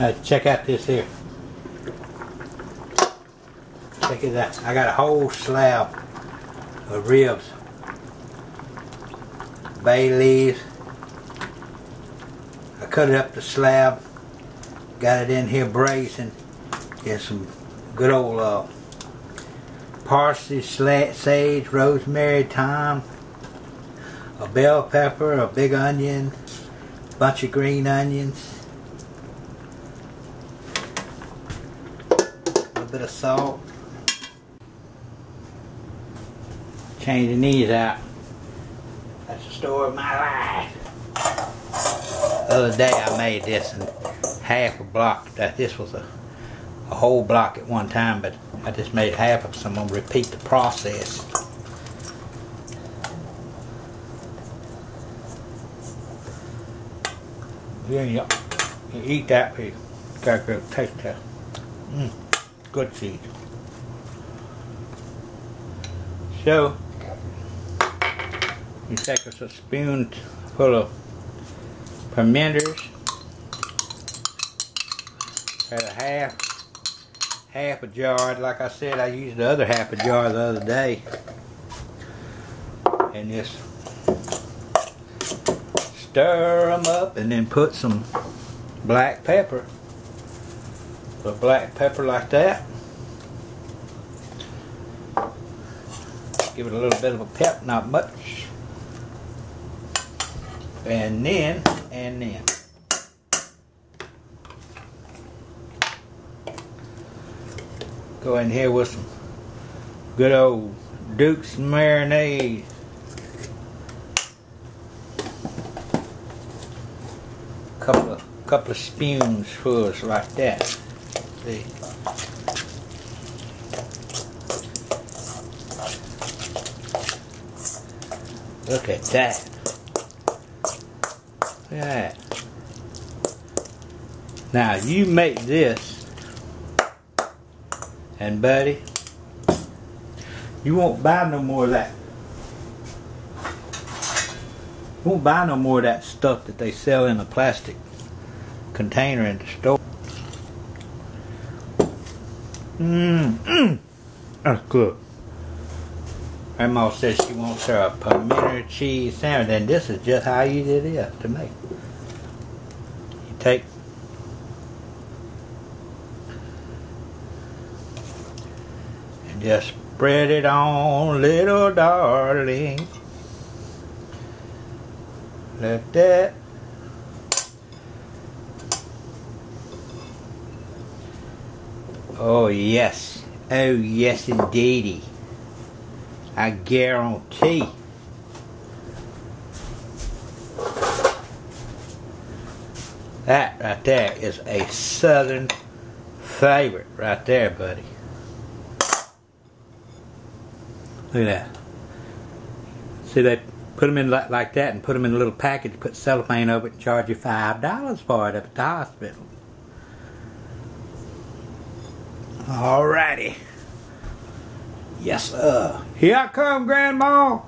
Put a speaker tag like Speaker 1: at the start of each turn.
Speaker 1: Uh, check out this here. Check it out. I got a whole slab of ribs. Bay leaves. I cut it up the slab. Got it in here braising. Get some good old uh, parsley, sage, rosemary, thyme, a bell pepper, a big onion, bunch of green onions, a little bit of salt. Changing these out. That's the story of my life. The other day I made this in half a block. That this was a, a whole block at one time, but I just made half of it, so I'm going to repeat the process. Then you, you eat that, you gotta go taste that. Mmm, good cheese. So, you take us a spoon full of pimenters, at a half, half a jar. Like I said, I used the other half a jar the other day. And just stir them up and then put some black pepper. Put black pepper like that. Give it a little bit of a pep, not much. And then, and then. Go in here with some good old Duke's marinade. Couple of couple of spoons full like that. See. Look at that. Look at that. Now you make this and buddy, you won't buy no more of that. You won't buy no more of that stuff that they sell in a plastic container in the store. Mmm, mmm, that's good. Grandma says she wants her a pimento cheese sandwich, and this is just how you did it to make. You take and Just spread it on, little darling. Like that. Oh yes. Oh yes indeedy. I guarantee. That right there is a southern favorite right there, buddy. Look at that. See, they put them in like, like that and put them in a little package, put cellophane over it and charge you $5 for it at the hospital. Alrighty. Yes, sir. Here I come, Grandma.